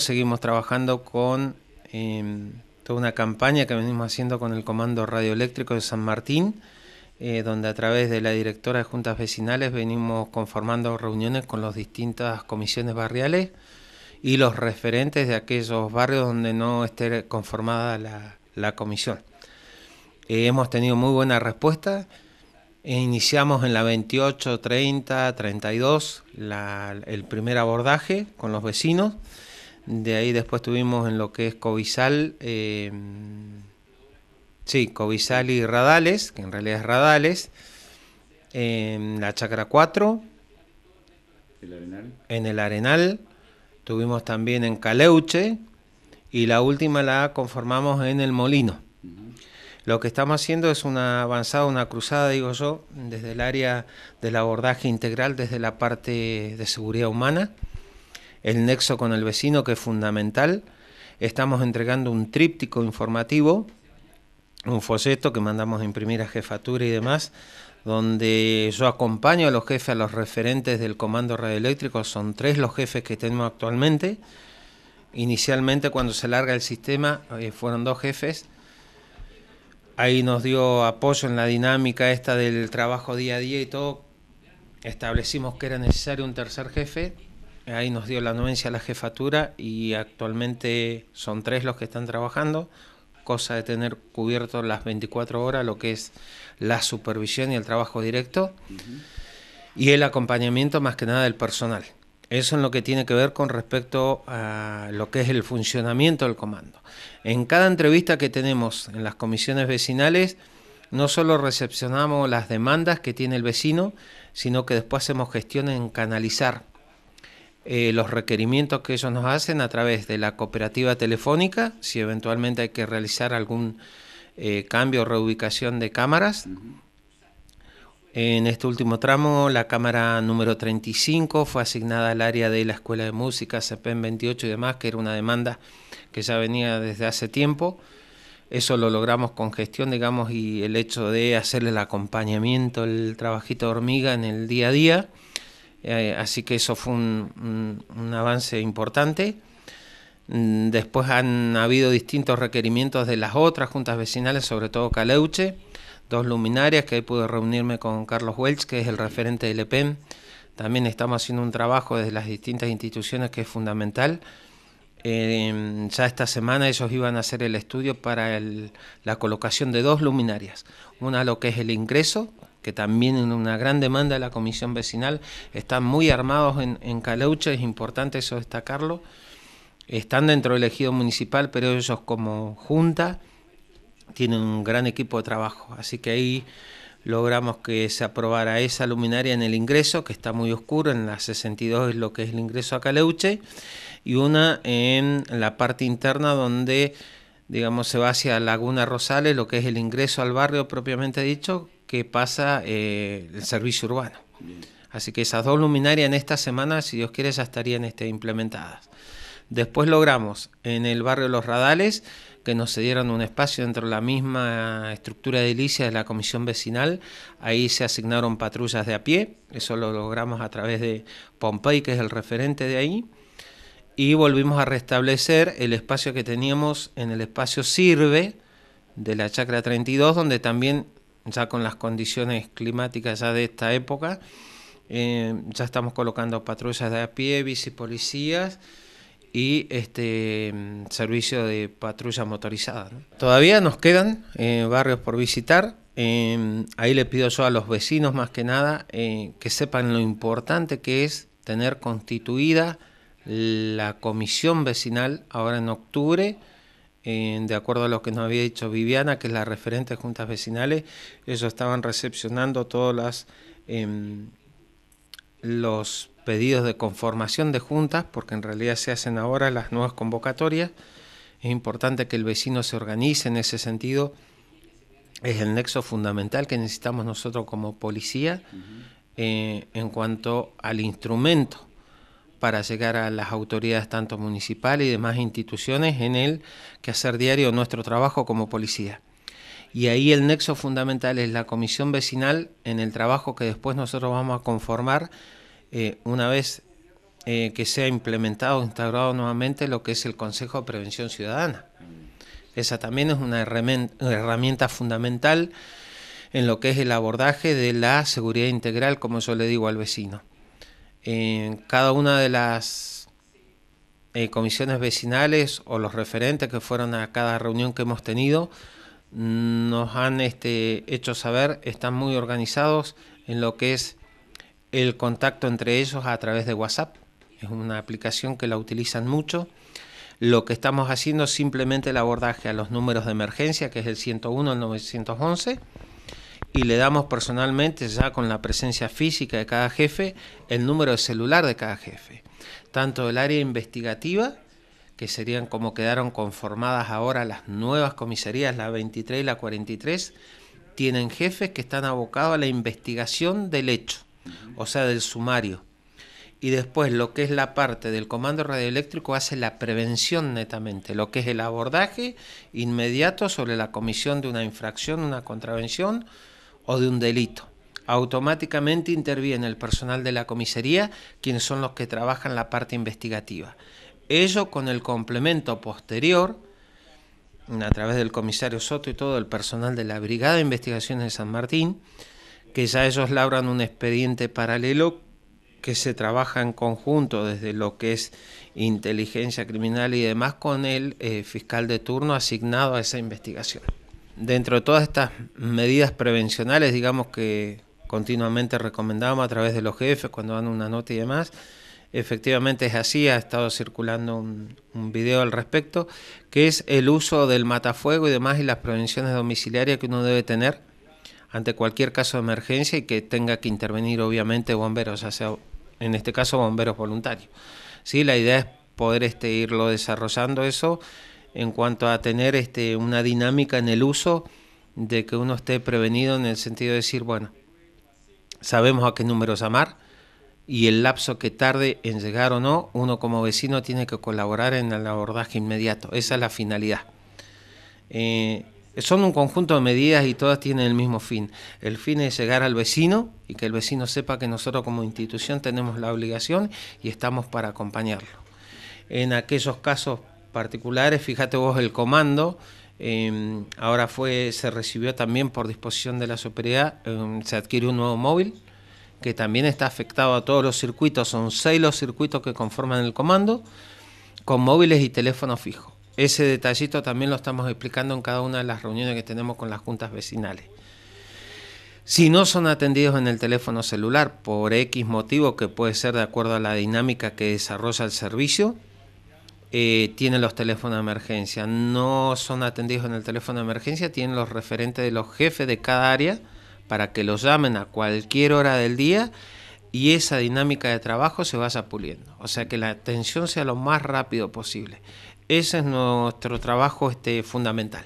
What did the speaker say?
Seguimos trabajando con em, toda una campaña que venimos haciendo con el Comando Radioeléctrico de San Martín, eh, donde a través de la directora de juntas vecinales venimos conformando reuniones con las distintas comisiones barriales y los referentes de aquellos barrios donde no esté conformada la, comisión. Eh, hemos tenido muy buena respuesta. E iniciamos en la 28, 30, 32 el primer abordaje con los vecinos de ahí después tuvimos en lo que es Covizal, eh, sí, Covizal y Radales, que en realidad es Radales, en la Chacra 4, en el Arenal, tuvimos también en Caleuche y la última la conformamos en el Molino. Lo que estamos haciendo es una avanzada, una cruzada, digo yo, desde el área del abordaje integral, desde la parte de seguridad humana el nexo con el vecino que es fundamental. Estamos entregando un tríptico informativo, un folleto que mandamos a imprimir a jefatura y demás, donde yo acompaño a los jefes, a los referentes del comando radioeléctrico, son tres los jefes que tenemos actualmente. Inicialmente cuando se larga el sistema eh, fueron dos jefes, ahí nos dio apoyo en la dinámica esta del trabajo día a día y todo, establecimos que era necesario un tercer jefe, Ahí nos dio la anuencia a la jefatura y actualmente son tres los que están trabajando, cosa de tener cubierto las 24 horas lo que es la supervisión y el trabajo directo y el acompañamiento más que nada del personal. Eso en lo que tiene que ver con respecto a lo que es el funcionamiento del comando. En cada entrevista que tenemos en las comisiones vecinales, no solo recepcionamos las demandas que tiene el vecino, sino que después hacemos gestión en canalizar eh, los requerimientos que ellos nos hacen a través de la cooperativa telefónica, si eventualmente hay que realizar algún eh, cambio o reubicación de cámaras. En este último tramo, la cámara número 35 fue asignada al área de la Escuela de Música, CPEN 28 y demás, que era una demanda que ya venía desde hace tiempo. Eso lo logramos con gestión, digamos, y el hecho de hacerle el acompañamiento, el trabajito de hormiga en el día a día. Eh, así que eso fue un, avance importante. Mm, después han habido distintos requerimientos de las otras juntas vecinales, sobre todo Caleuche, dos luminarias, que ahí pude reunirme con Carlos Welch, que es el referente del EPEM. También estamos haciendo un trabajo desde las distintas instituciones que es fundamental. Eh, ya esta semana ellos iban a hacer el estudio para la colocación de dos luminarias. Una lo que es el ingreso, que también en una gran demanda de la comisión vecinal, están muy armados en, en Caleuche, es importante eso destacarlo, están dentro del ejido municipal, pero ellos como junta tienen un gran equipo de trabajo, así que ahí logramos que se aprobara esa luminaria en el ingreso, que está muy oscuro, en la 62 es lo que es el ingreso a Caleuche, y una en la parte interna donde digamos se va hacia Laguna Rosales, lo que es el ingreso al barrio propiamente dicho, que pasa eh, el servicio urbano. Así que esas dos luminarias en esta semana, si Dios quiere, ya estarían este, implementadas. Después logramos en el barrio Los Radales que nos cedieran un espacio dentro de la misma estructura de edilicia de la comisión vecinal. Ahí se asignaron patrullas de a pie, eso lo logramos a través de Pompey, que es el referente de ahí. Y volvimos a restablecer el espacio que teníamos en el espacio Sirve de la Chacra 32, donde también ya con las condiciones climáticas ya de esta época. Eh, ya estamos colocando patrullas de a pie, bici policías y este servicio de patrulla motorizada. Todavía nos quedan eh, barrios por visitar. Eh, ahí le pido yo a los vecinos más que nada que sepan lo importante que es tener constituida la comisión vecinal ahora en octubre de acuerdo a lo que nos había dicho Viviana, que es la referente de juntas vecinales, ellos estaban recepcionando todos las, em, los pedidos de conformación de juntas, porque en realidad se hacen ahora las nuevas convocatorias. Es importante que el vecino se organice en ese sentido. Es el nexo fundamental que necesitamos nosotros como policía eh, en cuanto al instrumento para llegar a las autoridades tanto municipales y demás instituciones en el hacer diario nuestro trabajo como policía. Y ahí el nexo fundamental es la comisión vecinal en el trabajo que después nosotros vamos a conformar eh, una vez eh, que sea implementado, instaurado nuevamente lo que es el Consejo de Prevención Ciudadana. Esa también es una herramienta fundamental en lo que es el abordaje de la seguridad integral, como yo le digo al vecino. En cada una de las eh, comisiones vecinales o los referentes que fueron a cada reunión que hemos tenido nos han este, hecho saber, están muy organizados en lo que es el contacto entre ellos a través de WhatsApp. Es una aplicación que la utilizan mucho. Lo que estamos haciendo es simplemente el abordaje a los números de emergencia, que es el 101, el 911, y le damos personalmente, ya con la presencia física de cada jefe, el número de celular de cada jefe. Tanto el área investigativa, que serían como quedaron conformadas ahora las nuevas comisarías, la 23 y la 43, tienen jefes que están abocados a la investigación del hecho, o sea, del sumario. Y después lo que es la parte del comando radioeléctrico hace la prevención netamente, lo que es el abordaje inmediato sobre la comisión de una infracción, una contravención o de un delito. Automáticamente interviene el personal de la comisaría, quienes son los que trabajan la parte investigativa. Ello con el complemento posterior, a través del comisario Soto y todo el personal de la Brigada de Investigaciones de San Martín, que ya ellos labran un expediente paralelo que se trabaja en conjunto desde lo que es inteligencia criminal y demás con el eh, fiscal de turno asignado a esa investigación. Dentro de todas estas medidas prevencionales, digamos que continuamente recomendamos a través de los jefes cuando dan una nota y demás, efectivamente es así, ha estado circulando un, video al respecto, que es el uso del matafuego y demás y las prevenciones domiciliarias que uno debe tener ante cualquier caso de emergencia y que tenga que intervenir obviamente bomberos, ya sea en este caso bomberos voluntarios. ¿Sí? La idea es poder este, irlo desarrollando eso en cuanto a tener este, una dinámica en el uso de que uno esté prevenido en el sentido de decir, bueno, sabemos a qué números llamar, y el lapso que tarde en llegar o no, uno como vecino tiene que colaborar en el abordaje inmediato. Esa es la finalidad. Eh, son un conjunto de medidas y todas tienen el mismo fin. El fin es llegar al vecino y que el vecino sepa que nosotros como institución tenemos la obligación y estamos para acompañarlo. En aquellos casos particulares, fíjate vos el comando, eh, ahora fue, se recibió también por disposición de la superioridad, eh, se adquirió un nuevo móvil que también está afectado a todos los circuitos, son seis los circuitos que conforman el comando, con móviles y teléfono fijo. Ese detallito también lo estamos explicando en cada una de las reuniones que tenemos con las juntas vecinales. Si no son atendidos en el teléfono celular por X motivo, que puede ser de acuerdo a la dinámica que desarrolla el servicio, eh, tienen los teléfonos de emergencia. No son atendidos en el teléfono de emergencia, tienen los referentes de los jefes de cada área para que los llamen a cualquier hora del día y esa dinámica de trabajo se vaya puliendo. O sea, que la atención sea lo más rápido posible. Ese es nuestro trabajo este, fundamental.